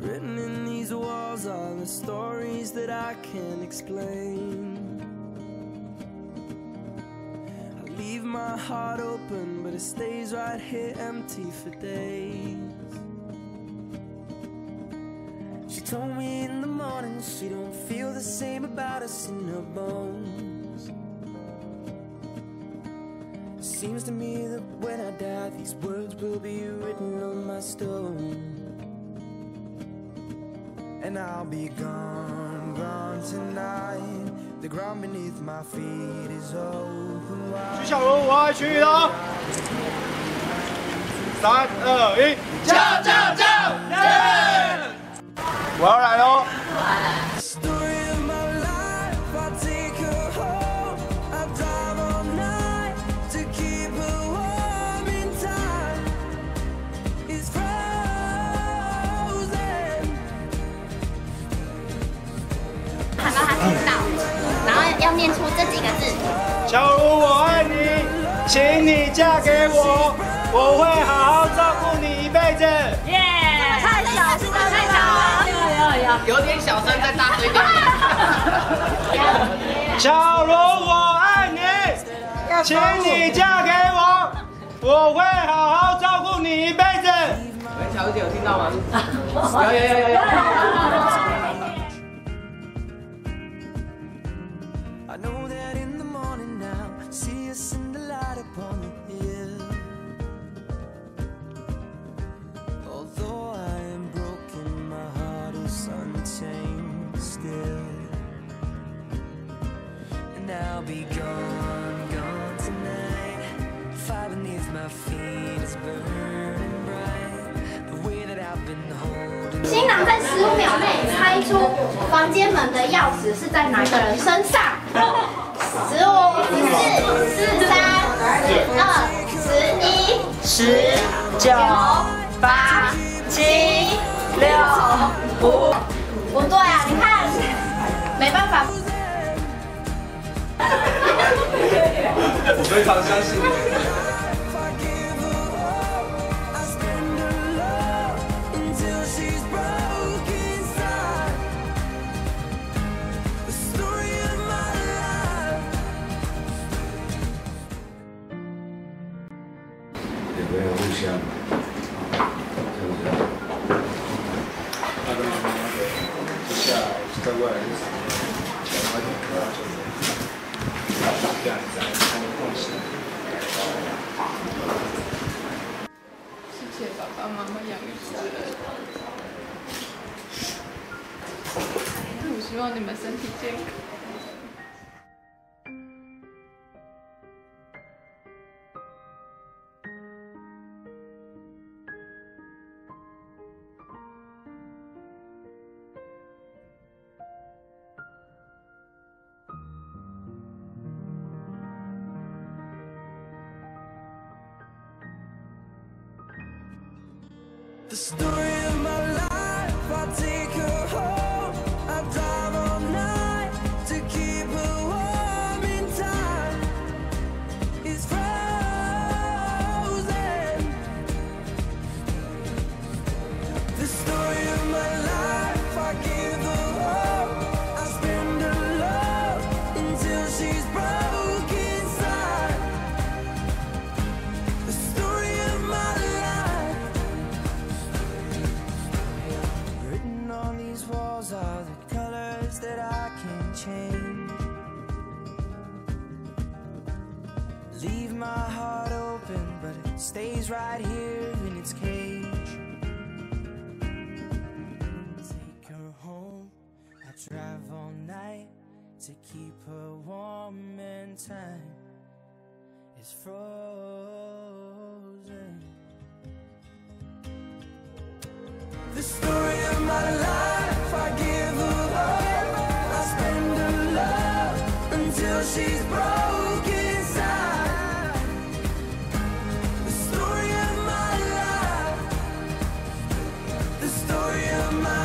Written in these walls are the stories that I can't explain. I leave my heart open, but it stays right here empty for days. She told me in the morning she don't feel the same about us in her bones. Seems to me that when I die, these words will be written on my stone And I'll be gone, gone tonight. The ground beneath my feet is open 徐 wide. 小茹，我要去了。三二一，叫叫叫！我要来喽！ 念出这几个字。小茹，我爱你，请你嫁给我，我会好好照顾你一辈子。耶！太小声了，太小了。有点小声，再大声一点。小茹，我爱你，请你嫁给我，我会好好照顾你一辈子。喂，小姐有听到吗？有有有有有。See us in the light upon the hill. Although I am broken, my heart is untamed still. And I'll be gone, gone tonight. Fire beneath my feet is burning bright. The way that I've been holding 新郎在十五秒内猜出房间门的钥匙是在哪个人身上。十五、四、四、三、二、十一、十、九、八、七、六、五。不对啊，你看，没办法。我非常相信你。谢谢爸爸妈妈养育之恩。我希望你们身体健康。стой. The colors that I can't change. Leave my heart open, but it stays right here in its cage. Take her home. I drive all night to keep her warm, and time is frozen. The story story of my